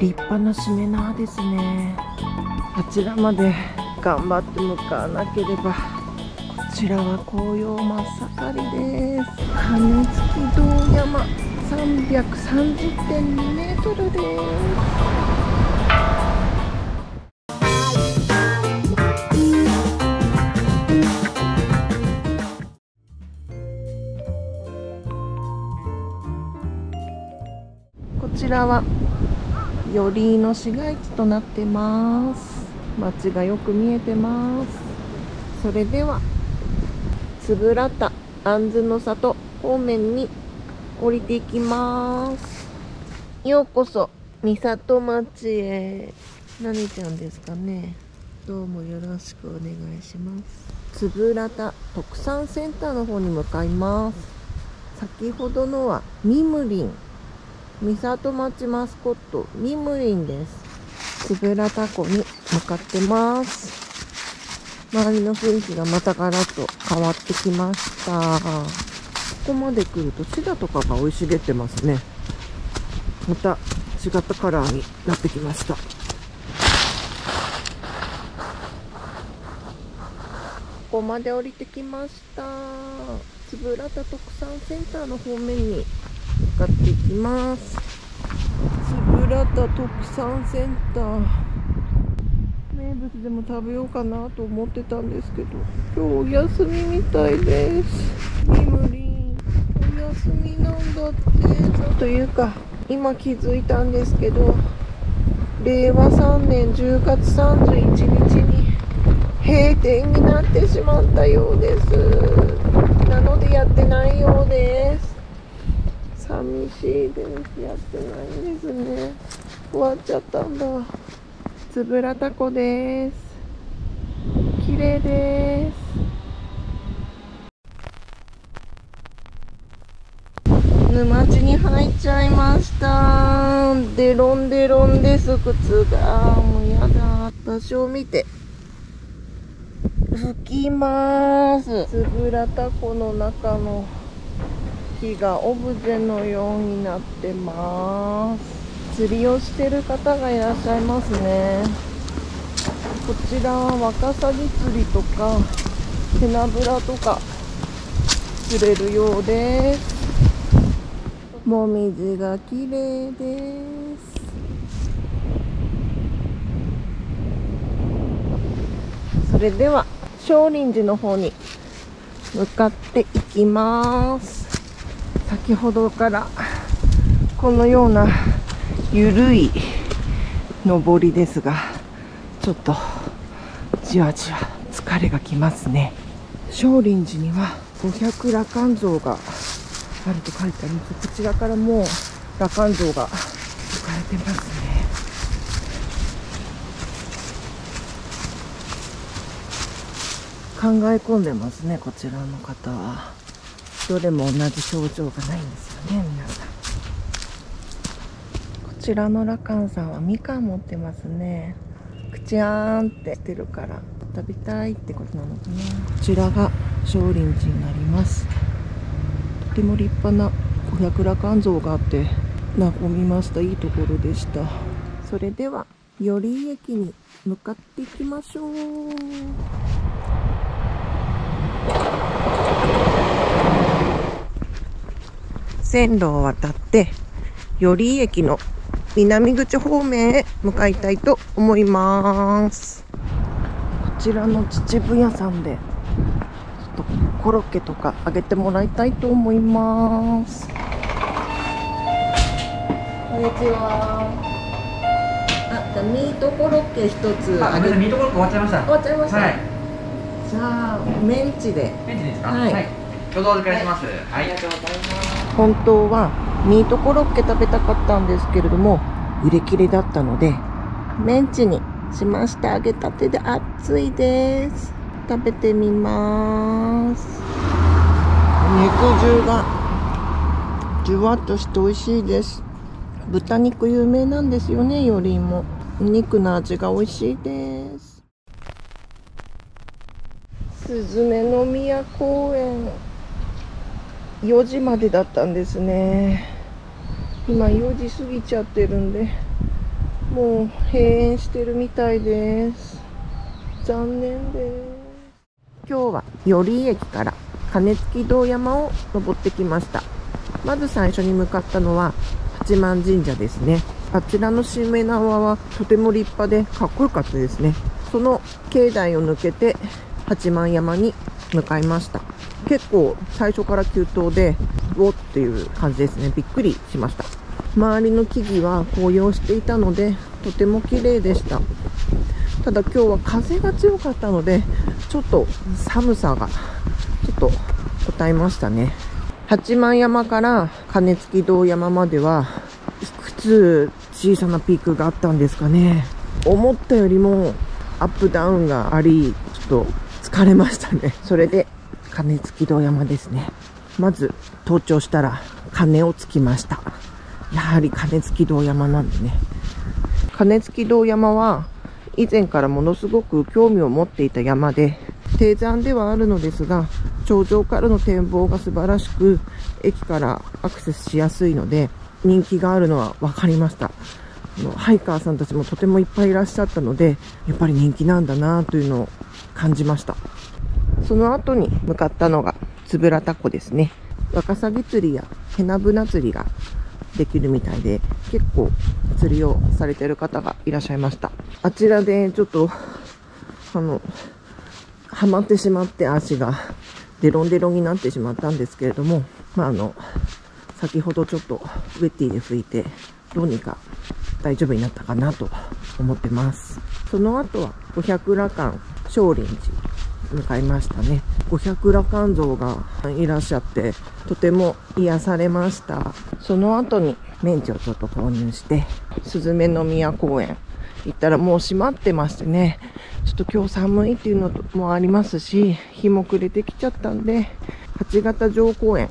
立派なしめ縄ですね。あちらまで頑張って向かわなければこちらは紅葉真っ盛りです。金付堂山330.2メートルです。こちらは寄居の市街地となってます。街がよく見えてます。それではつぶらた杏の里方面に降りていきます。ようこそ三里町へ。何ちゃんですかね。どうもよろしくお願いします。つぶらた特産センターの方に向かいます。先ほどのはミムリン。三里町マスコットミムリンです。つぶらた湖に向かってます。周りの雰囲気がまたガラッと変わってきました。ここまで来るとシダとかが生い茂ってますね。また違ったカラーになってきました。ここまで降りてきました。つぶらた特産センターの方面に向かっていきます。つぶらた特産センター。名物でも食べようかなと思ってたんですけど今日お休みみたいです。ミムリンお休みなんだって。というか。今気づいたんですけど令和3年10月31日に閉店になってしまったようです。なのでやってないようです。寂しいです。やってないんですね。終わっちゃったんだ。つぶらたこです。綺麗です。沼地に入っちゃいました。デロンデロンです。靴が。もうやだ。場所を見て。拭きます。つぶらたこの中の。木がオブジェのようになってます。釣りをしてる方がいらっしゃいますね。こちらはワカサギ釣りとか手ナブラとか釣れるようです。もみじが綺麗です。それでは少林寺の方に向かっていきます。先ほどからこのようなゆるい上りですがちょっとじわじわ疲れがきますね。少林寺には五百羅漢像があると書いてあります。こちらからもう羅漢像が置かれてますね。考え込んでますねこちらの方は。どれも同じ症状がないんですよね皆さん。こちらの羅漢さんはみかん持ってますね。口あーんってしてるから食べたいってことなのかな。こちらが少林寺になります。とても立派な五百羅漢像があって和みました。いいところでした。それでは寄居駅に向かっていきましょう。線路を渡って寄居駅の南口方面へ向かいたいと思います。こちらの秩父屋さんでちょっとコロッケとかあげてもらいたいと思います。こんにちは。あ、じゃあミートコロッケ一つ。あ、ミートコロッケ終わっちゃいました。終わっちゃいました、はい。じゃあメンチで。メンチですか？はい。どうぞお預かりします。はい。とうございます。本当はミートコロッケ食べたかったんですけれども売れ切れだったのでメンチにしました揚げたてで熱いです。食べてみます。肉汁がじゅわっとして美味しいです。豚肉有名なんですよねよりも。お肉の味が美味しいです。すずめの宮公園4時までだったんですね。今4時過ぎちゃってるんでもう閉園してるみたいです。残念です。今日は寄居駅から金付堂山を登ってきました。まず最初に向かったのは八幡神社ですね。あちらのしめ縄はとても立派でかっこよかったですね。その境内を抜けて八幡山に向かいました。結構最初から急登でおっていう感じですね。びっくりしました。周りの木々は紅葉していたのでとても綺麗でした。ただ今日は風が強かったのでちょっと寒さがちょっと答えましたね。八幡山から金付堂山まではいくつ小さなピークがあったんですかね。思ったよりもアップダウンがありちょっと疲れましたね。それで金付堂山ですね。まず登頂したら鐘をつきました。やはり金付堂山なんでね。金付堂山は以前からものすごく興味を持っていた山で低山ではあるのですが頂上からの展望が素晴らしく駅からアクセスしやすいので人気があるのは分かりました。ハイカーさんたちもとてもいっぱいいらっしゃったのでやっぱり人気なんだなというのを感じました。その後に向かったのがつぶらたこですね。ワカサギ釣りやヘナブナ釣りができるみたいで結構釣りをされてる方がいらっしゃいました。あちらでちょっとあのはまってしまって足がデロンデロンになってしまったんですけれどもまああの先ほどちょっとウェッティで拭いてどうにか大丈夫になったかなと思ってます。その後は五百羅漢少林寺向かいましたね。五百羅漢像がいらっしゃってとても癒されました。その後にメンチをちょっと購入してスズメの宮公園行ったらもう閉まってましてね。ちょっと今日寒いっていうのもありますし日も暮れてきちゃったんで八形城公園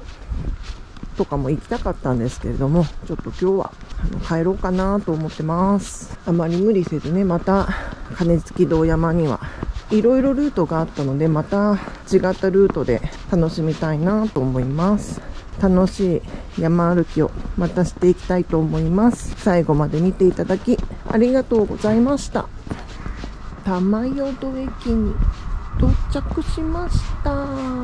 とかも行きたかったんですけれどもちょっと今日はあの帰ろうかなと思ってます。あまり無理せずねまた金付堂山にはいろいろルートがあったのでまた違ったルートで楽しみたいなと思います。楽しい山歩きをまたしていきたいと思います。最後まで見ていただきありがとうございました。玉淀駅に到着しました。